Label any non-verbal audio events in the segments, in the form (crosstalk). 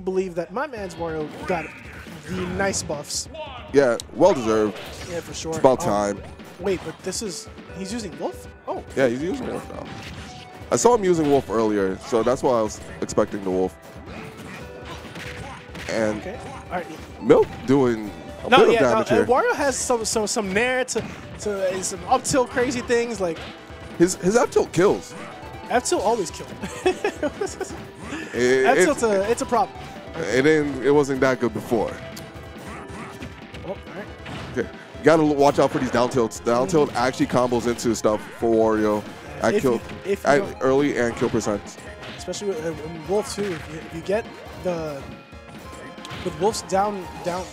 believe that my man's Wario got the nice buffs. Yeah, well deserved. Yeah, for sure. It's about Um, time. wait, but this is he's using Wolf. Oh, Yeah, he's using Wolf now. I saw him using Wolf earlier, so that's why I was expecting the Wolf. And okay. All right. Milk doing a No, bit yeah, of no, damage uh, here. Wario has some some some nair to to some up tilt crazy things like His his up tilt kills. F tilt always kill. (laughs) It, tilt's a it's a problem. it didn't. It wasn't that good before. Oh, all right. Okay. You gotta watch out for these down tilts. Down tilt actually combos into stuff for Wario at If kill you- if at early and kill percent. especially with uh, Wolf too. If you, if you get the with Wolf's down down,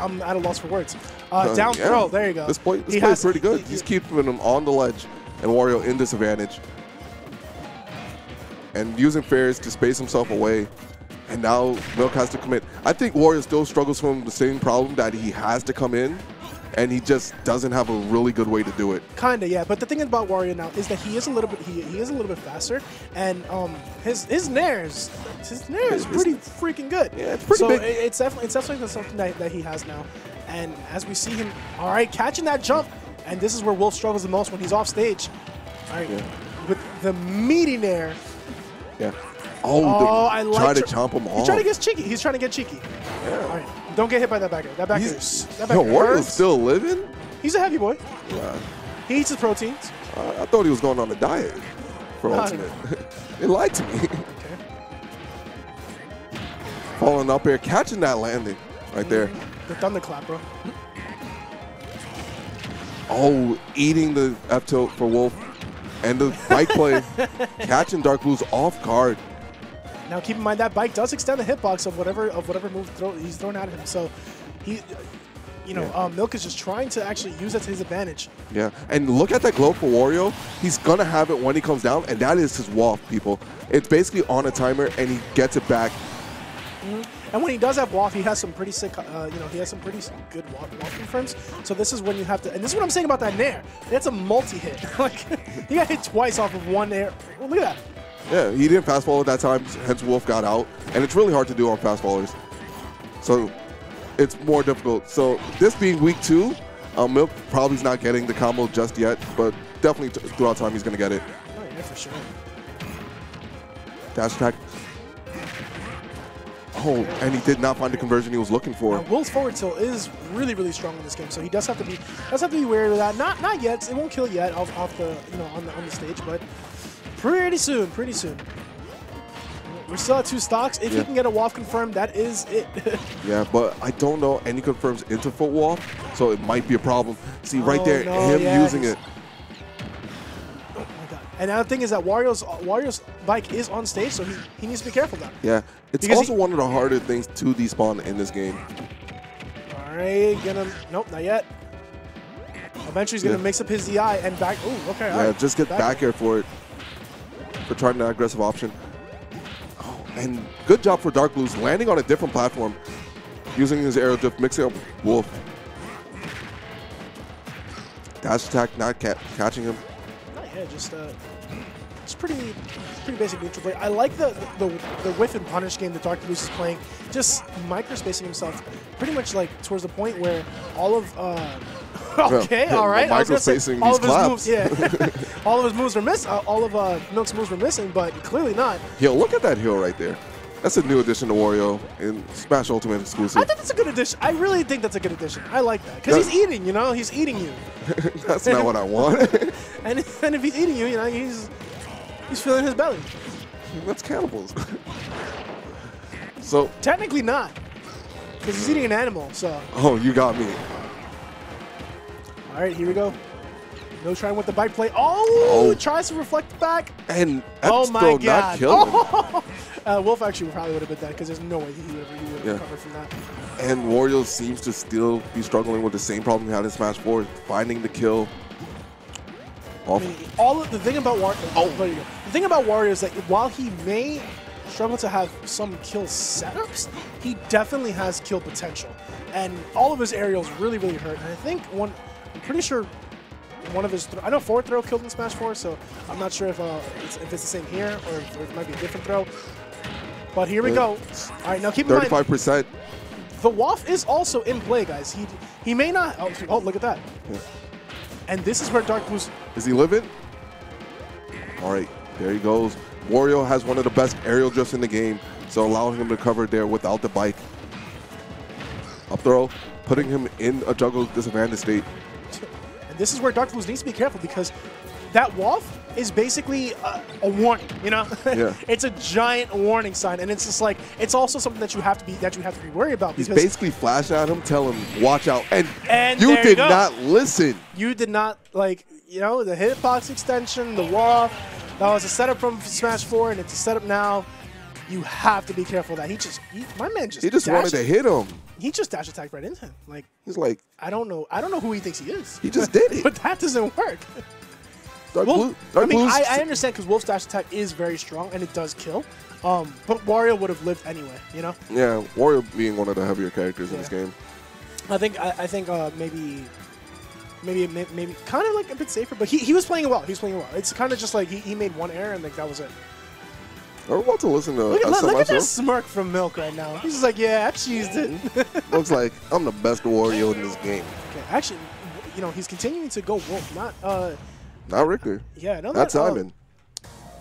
I'm at a loss for words. Uh, Uh, down yeah. throw. There you go. This play, this He play has- is pretty good. he- He's keeping him on the ledge and Wario in disadvantage. And using fairs to space himself away. And now Milk has to commit. I think Wario still struggles from the same problem that he has to come in. And he just doesn't have a really good way to do it. Kinda, yeah. But the thing about Wario now is that he is a little bit he, he is a little bit faster, and um his his nairs his nair is pretty freaking good. Yeah, it's pretty so big. it- it's definitely it's definitely something that, that he has now, and as we see him, all right, catching that jump, and this is where Wolf struggles the most when he's off stage. All right, Yeah. with the meaty nair. Yeah. Oh, Oh, I like try to chomp him He's trying to get cheeky. He's trying to get cheeky. All right, don't get hit by that back air. That back air. He's, That back yo, Wario's still living? He's a heavy boy. Yeah. He eats his proteins. Uh, I thought he was going on a diet for No, Ultimate. they (laughs) lied to me. Okay. Falling up here, catching that landing right there. The thunderclap, bro. Oh, eating the F tilt for Wolf. And the bike play, catching Dark Blues off guard. Now keep in mind that bike does extend the hitbox of whatever of whatever move throw, he's throwing at him. So he, you know, Yeah. um, Milk is just trying to actually use that to his advantage. Yeah, and look at that glow for Wario. He's gonna have it when he comes down, and that is his waft, people. It's basically on a timer, and he gets it back. And when he does have waft, he has some pretty sick, uh, you know, he has some pretty good waft, waft confirms. So this is when you have to, and this is what I'm saying about that nair. That's a multi-hit. (laughs) like he got hit twice off of one nair. Well, look at that. Yeah, he didn't fast forward that time, hence Wolf got out, and it's really hard to do on fast fallers. So it's more difficult. So this being week two, um, Milk probably is not getting the combo just yet, but definitely throughout time he's gonna get it. Oh yeah, for sure. Dash attack. Oh, and he did not find the conversion he was looking for. Now, Wolf's forward tilt is really, really strong in this game, so he does have to be does have to be wary of that. Not not yet. It won't kill yet off, off the you know on the on the stage, but pretty soon, pretty soon. We're still at two stocks. If Yeah. you can get a waft confirmed, that is it. (laughs) Yeah, but I don't know any confirms into foot wall, so it might be a problem. See right Oh, there, no, him yeah, using it. And now the thing is that Wario's Wario's bike is on stage, so he, he needs to be careful now. Yeah, it's Because also he- one of the harder things to despawn in this game. All right, gonna nope, not yet. Eventually, he's gonna Yeah. mix up his DI and back. Oh, okay. Yeah, right. just get back air for it. For trying that aggressive option. Oh, and good job for Dark Blues landing on a different platform, using his aero drift, mixing up Wolf. Dash attack, not ca catching him. Yet, just uh, it's pretty, pretty basic neutral play. I like the the, the whiff and punish game that Dark Blues is playing. Just microspacing himself, pretty much like towards the point where all of uh, (laughs) okay, all right, I was gonna microspacing all these of his moves, yeah, (laughs) (laughs) all of his moves were miss. Uh, all of uh, Milk's moves were missing, but clearly not. Yo, look at that hill right there. That's a new addition to Wario in Smash Ultimate exclusive. I think that's a good addition. I really think that's a good addition. I like that because he's eating. You know, he's eating you, (laughs) That's not what I want. (laughs) and and if he's eating you, you know, he's he's filling his belly. That's cannibals. (laughs) so, Technically not, because he's eating an animal. So. oh, you got me. All right, here we go. No trying with the bike play. Oh, Oh. tries to reflect back. And Oh my still god. not killing. Oh. Uh, Wolf actually probably would have been that because there's no way he would ever, he would have Yeah. recovered from that. And Wario seems to still be struggling with the same problem he had in Smash 4, finding the kill. I mean, all of, the thing about Wario. Oh, there you go. The thing about Wario is that while he may struggle to have some kill setups, he definitely has kill potential, and all of his aerials really, really hurt. And I think one, I'm pretty sure. One of his, thro- I know forward throw killed in Smash 4, so I'm not sure if uh, it's, if it's the same here or if, or if it might be a different throw. But here we Yeah. go. All right, now keep in mind, 35%. the Waft is also in play, guys. He he may not. Oh, oh look at that. Yeah. And this is where Dark Blues. Is he living? All right, there he goes. Wario has one of the best aerial drifts in the game, so allowing him to cover there without the bike. Up throw, putting him in a juggle disadvantage state. And this is where Dark Blues needs to be careful because that Waft is basically a, a warning. You know, Yeah. (laughs) it's a giant warning sign, and it's just like it's also something that you have to be that you have to be worried about He's basically flashing at him, telling him, watch out. And, And you there you did not listen. you did not like you know the hitbox extension, the wall. That was a setup from Smash 4, and it's a setup now. You have to be careful that he just he, my man just He just dash- wanted to hit him. he just dash attacked right into him. Like He's like, I don't know I don't know who he thinks he is. he just did it. (laughs) but that doesn't work. (laughs) Dark Well, Blue, Dark I mean, I, I understand because Wolf's dash attack is very strong and it does kill. Um, but Wario would have lived anyway. You know, yeah, Wario being one of the heavier characters in this game. I think I, I think uh, maybe. Maybe, maybe, kind of like a bit safer, but he, he was playing it well. He was playing it well. It's kind of just like he, he made one error and like that was it. Are we about to listen to Look at, look, look at that smirk from Milk right now. He's just like, yeah, I cheesed it. (laughs) Looks like I'm the best Wario in this game. okay, actually, you know, he's continuing to go Wolf, not uh, Not Richter. yeah, no, Not that, uh, Simon.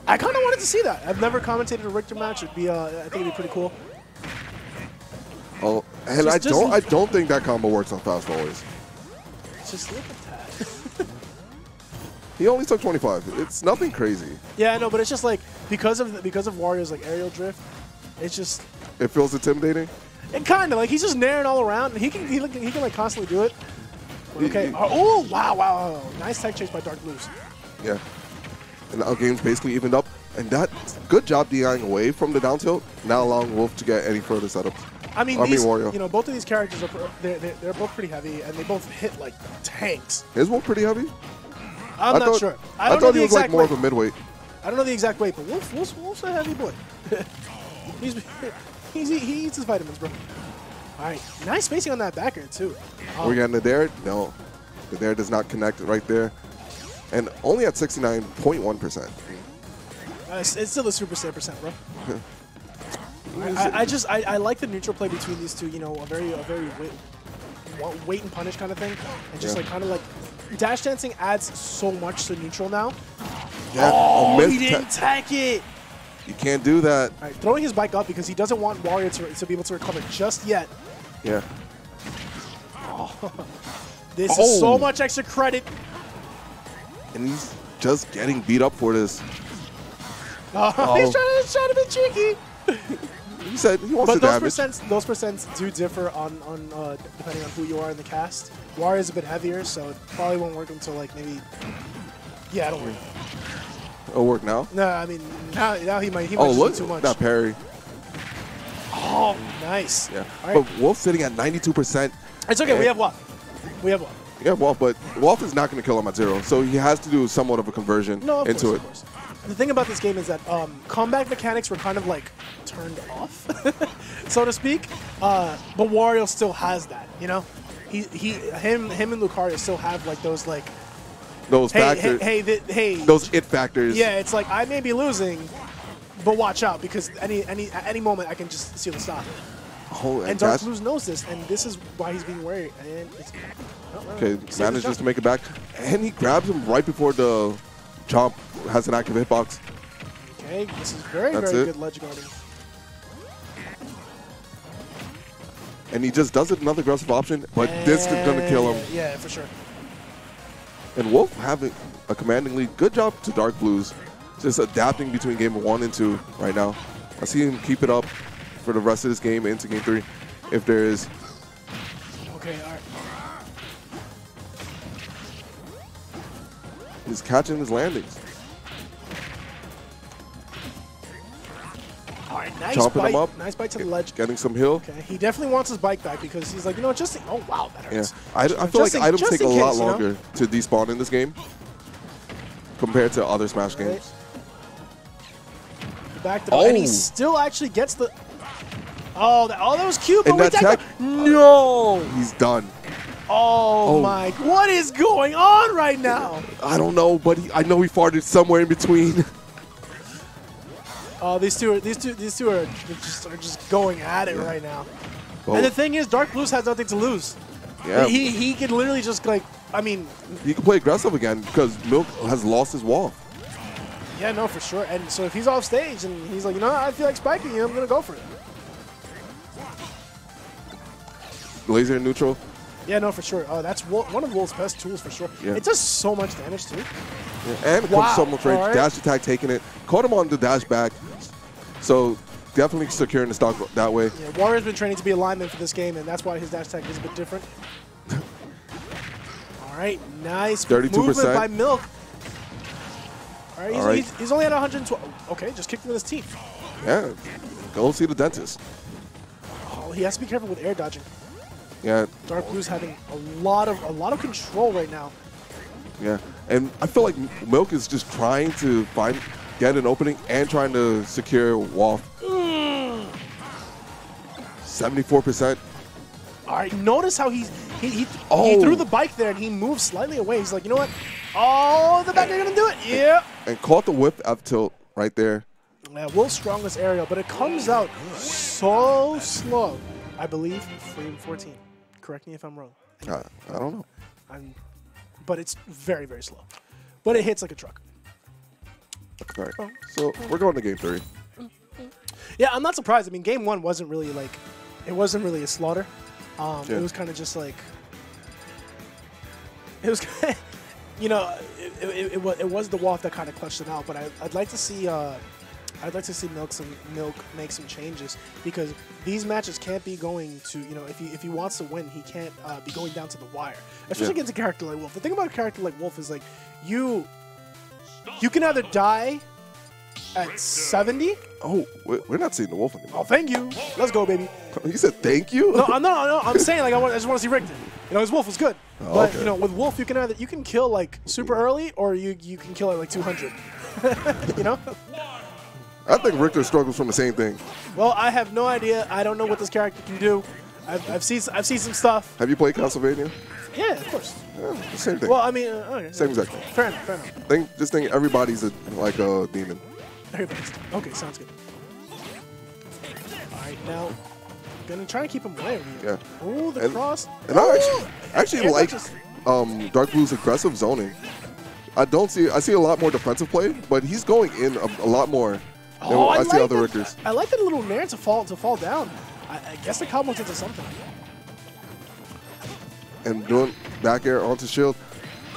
I kind of wanted to see that. I've never commentated a Richter match. It'd be, uh, I think it'd be pretty cool. Oh, and just- I just- don't. I don't think that combo works on fast forwards. Just look at that. (laughs) He only took 25. It's nothing crazy. Yeah, I know, but it's just like because of because of Wario's like aerial drift, it's just It feels intimidating. it kind of like he's just naring all around, and he can he, like, he can like constantly do it. Okay. Oh wow wow wow! Nice tech chase by Dark Blues. Yeah. And now game's basically evened up. And that good job DIing away from the down tilt, not allowing Wolf to get any further setups. I mean, I mean, these, Wario. you know, both of these characters are they're, they're, they're both pretty heavy, and they both hit like tanks. Is Wolf pretty heavy? I'm I not thought, sure. I, I don't know thought the he was like more weight. of a midweight. I don't know the exact weight, but Wolf Wolf's, Wolf's a heavy boy. (laughs) he's, (laughs) he's he eats his vitamins, bro. All right, nice spacing on that back backer too. Um, We're getting the dare? No. The dare does not connect right there. And only at 69.1%. Uh, it's, it's still a super save percent, bro. (laughs) I, I, I just I, I like the neutral play between these two. You know, a very a very wait, wa- wait and punish kind of thing, and just Yeah. like kind of like dash dancing adds so much to neutral now. Yeah, Oh, he didn't tech it. You can't do that. All right, throwing his bike up because he doesn't want Wario to, to be able to recover just yet. Yeah. Oh, (laughs) This Oh. is so much extra credit. And he's just getting beat up for this. Uh, (laughs) Oh. he's, trying, he's trying to be cheeky. (laughs) He said he wants But the those damage. percents, those percents do differ on, on uh, depending on who you are in the cast. Wario's a bit heavier, so it probably won't work until like maybe. Yeah, it'll work. It'll work now. No, I mean now, now he might he Oh, just look. too much. That parry. Oh, nice. Yeah. Right. But Wolf sitting at 92%. it's okay. We have what? We have what? Yeah, Wolf, but Wolf is not going to kill him at zero. So he has to do somewhat of a conversion No, of into course, it. of course. The thing about this game is that um, combat mechanics were kind of like turned off, (laughs) so to speak. Uh, but Wario still has that, you know. He, he, him, him, and Lucario still have like those like, Those hey, hey, factors. hey, th- hey. Those it factors. yeah, it's like I may be losing, but watch out because any, any, at any moment I can just steal the stop. Oh, and And Dark Blues knows this, and this is why he's being worried. And it's, okay, manages to make it back. And he grabs him right before the jump has an active hitbox. Okay, this is very, That's very it. good ledge guarding. And he just does it another aggressive option, but this is to kill him. Yeah, for sure. And Wolf having a commandingly good job to Dark Blues, just adapting between game one and two right now. I see him keep it up for the rest of this game into game three, if there is. Okay, all right. He's catching his landings. Nice Chopping bite. him up. Nice bite to the ledge. Getting some hill. Okay, he definitely wants his bike back because he's like, you know, just oh wow, that Yeah, hurts. I, I feel Just like in- items take a case, lot you know? longer to despawn in this game compared to other Smash Right. games. Back to and he Oh. still actually gets the. Oh, that, oh, that was cute, but And we tech- No. He's done. Oh, Oh. my! What is going on right now? I don't know, but he, I know he farted somewhere in between. (laughs) Oh, these two are these two these two are just are just going at it right now. And the thing is, Dark Blues has nothing to lose. yeah, He he can literally just like I mean, he can play aggressive again because Milk has lost his wall. yeah, no, for sure. And so if he's off stage and he's like, you know, I feel like spiking you, I'm gonna go for it. Laser neutral. Yeah, no, for sure. Oh, that's one of Wolf's best tools for sure. Yeah. It does so much damage too. And it Wow, comes so much range. alright. Dash attack taking it. Caught him on the dash back. So definitely securing the stock that way. Yeah, Wario's been training to be a lineman for this game, and that's why his dash attack is a bit different. (laughs) All right, nice 32%. movement by Milk. All right, he's, All right. He's, he's only at 112. Okay, just kicked him in his teeth. Yeah. Go see the dentist. Oh, he has to be careful with air dodging. Yeah. Dark Blue's having a lot of a lot of control right now. Yeah. And I feel like Milk is just trying to find get an opening and trying to secure Wolf. 74%. All right, notice how he's he he, he Oh. threw the bike there and he moved slightly away. He's like, you know what? Oh, the back they're gonna do it. Yeah. And caught the whip up tilt right there. Yeah, Will's strongest aerial, but it comes out so slow. I believe frame 14. Correct me if I'm wrong. I, I don't know. I'm, but it's very very slow. But it hits like a truck. All right. So we're going to game three. Yeah, I'm not surprised. I mean, game one wasn't really like, it wasn't really a slaughter. Um, Yeah. It was kind of just like, it was, (laughs) you know, it, it, it, was, it was the Wolf that kind of clutched it out. But I, I'd like to see, uh, I'd like to see Milk some Milk make some changes because these matches can't be going to, you know, if he if he wants to win, he can't uh, be going down to the wire, especially Yeah. against a character like Wolf. The thing about a character like Wolf is like, you, you can either die at 70 Oh, we- we're not seeing the wolf anymore. Oh, thank you. Let's go, baby. (laughs) You said thank you? No, I'm no, no. I'm saying like I, want, I just want to see Richter. You know, his wolf was good, Oh, but okay. you know, with wolf you can either you can kill like super early or you you can kill at like 200. (laughs) you know. I think Richter struggles from the same thing. Well, I have no idea. I don't know what this character can do. I've, I've seen I've seen some stuff. Have you played Castlevania? Yeah, of course. Yeah, same thing. Well, I mean, uh, okay. Same exact thing. Fair enough. Fair enough. think, just think everybody's a, like a demon. Everybody's okay. Sounds good. All right, now gonna try and keep him away. Yeah. Ooh, the And- cross. And I Ooh, actually, I actually air like um, Dark Blue's aggressive zoning. I don't see. I see a lot more defensive play, but he's going in a, a lot more Oh, I, see like other that- Richters. I like that little nair to fall to fall down. I, I guess the combo's into something. And doing back air onto shield.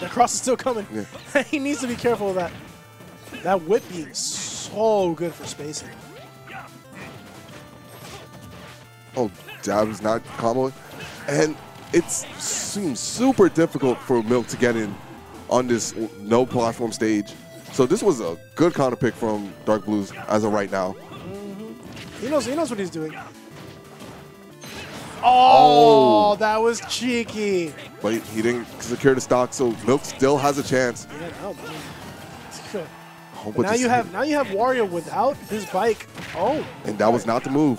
The cross is still coming. Yeah. (laughs) he needs to be careful of that. That whip being so good for spacing. Oh, jab is not comboing. And it seems super difficult for Milk to get in on this no platform stage. So this was a good counter pick from Dark Blues as of right now. He knows. He knows what he's doing. Oh, that was cheeky. But he didn't secure the stock, so Milk still has a chance. Yeah, no. (laughs) Oh, now you have now you have Wario without his bike. Oh, And that was not the move.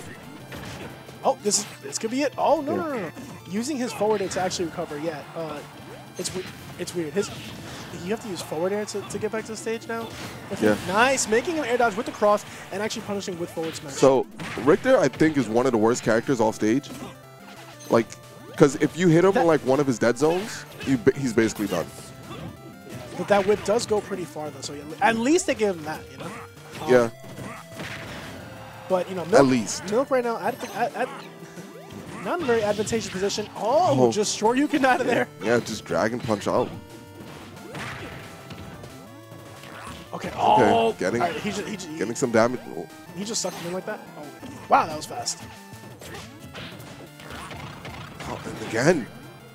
oh, this is this could be it. Oh no, no, no, no. Using his forward to actually recover. Yeah, uh, it's it's weird. His you have to use forward air to, to get back to the stage now. Yeah. Nice, making an air dodge with the cross and actually punishing with forward smash. So Richter, I think, is one of the worst characters off stage. Like, because if you hit him on like one of his dead zones, you, he's basically done. but that whip does go pretty far though. So yeah, at least they give him that, you know. Um, Yeah. But you know, Milk, least. Milk right now at, at, at not in a very advantageous position. Oh, Oh. just short you can out of there. Yeah, just dragon punch out. Okay. Oh, getting- all right, he just, he, just, Getting some damage. he just sucked him in like that. Oh, wow, that was fast. Oh, and again,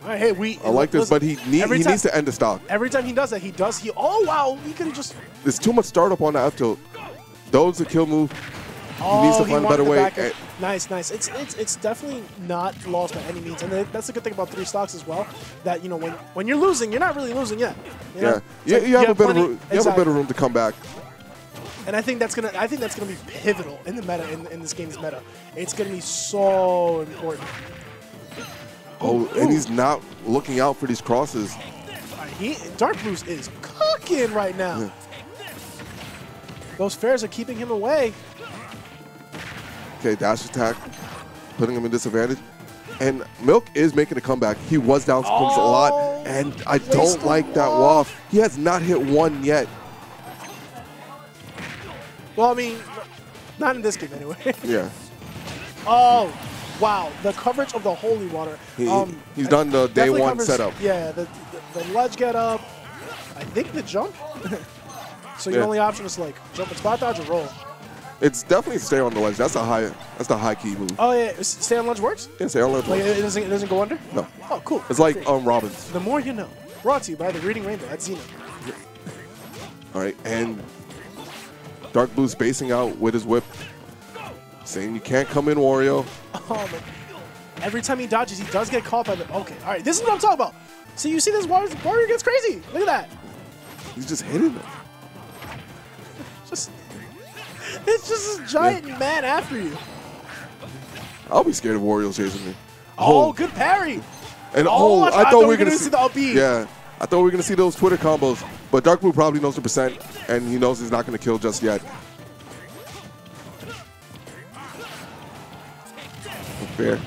All right, hey, we. I like this, listen, but he, need, he time, needs to end the stock. Every time he does that, he does. He. Oh wow, he could have just. There's too much startup on the F tilt. Those a kill move. Oh, needs to oh, find a better way, Nice, nice. It's it's it's definitely not lost by any means, and that's the good thing about three stocks as well. That you know when when you're losing, you're not really losing yet. You know? Yeah, It's yeah, like you, have a better, room, you have a better room to come back. And I think that's gonna I think that's gonna be pivotal in the meta in, in this game's meta. It's gonna be so important. Oh, and he's not looking out for these crosses. Uh, he Dark Blues is cooking right now. Yeah. Those fairs are keeping him away. Okay, dash attack, putting him in disadvantage. And Milk is making a comeback. He was down splits a Oh, lot, and I don't like that waft. He has not hit one yet. Well, I mean, not in this game anyway. (laughs) Yeah, oh, wow. The coverage of the holy water. he, um, he's done the day one covers- setup. Yeah, the, the, the ledge get up. I think the jump. (laughs) so your Yeah. only option is like jump and spot dodge or roll. It's definitely stay on the ledge. That's a high. That's the high key move. Oh yeah, stay on ledge works. Yeah, stay on the Like ledge. it doesn't it doesn't go under. No, Oh, cool. it's like um Robbins. the more you know. Brought to you by the Reading Rainbow at Zenith. All right, and Dark Blue spacing out with his whip, saying you can't come in, Wario. Oh, man. Every time he dodges, he does get caught by the. Okay, all right. This is what I'm talking about. So you see this Wario, warrior gets crazy. Look at that. He's just hitting them. (laughs) Just it's just this giant man after you. I'll be scared of Wario chasing me. Oh, good parry. and oh, oh, I I, thought thought we we were were gonna gonna see the up B. Yeah, I thought we were gonna see those Twitter combos, but Dark Blue probably knows the percent, and he knows he's not gonna kill just yet. Fair.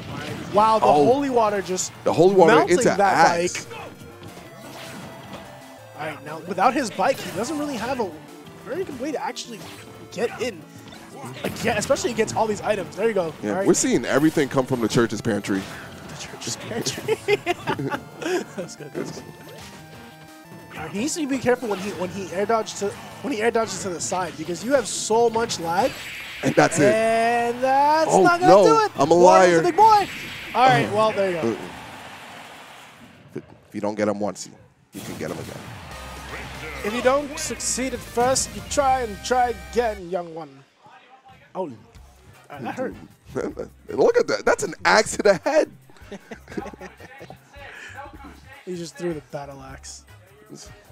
Wow, the Oh. holy water just The holy water melting into that axe. bike. All right, now without his bike, he doesn't really have a very good way to actually get in. Again, especially against all these items. There you go. Yeah, right. we're seeing everything come from the church's pantry. the church's pantry. (laughs) that's good. That's good. Now, He needs to be careful when he when he air dodges to when he air dodges to the side because you have so much lag, And that's it. and that's Oh, not gonna no, do it. I'm a liar. big boy. All right, well there you go. If you don't get him once, you can get him again. If you don't succeed at first, you try and try again, young one. Oh, uh, that hurt. (laughs) Look at that. That's an axe to the head. (laughs) He just threw the battle axe. (laughs)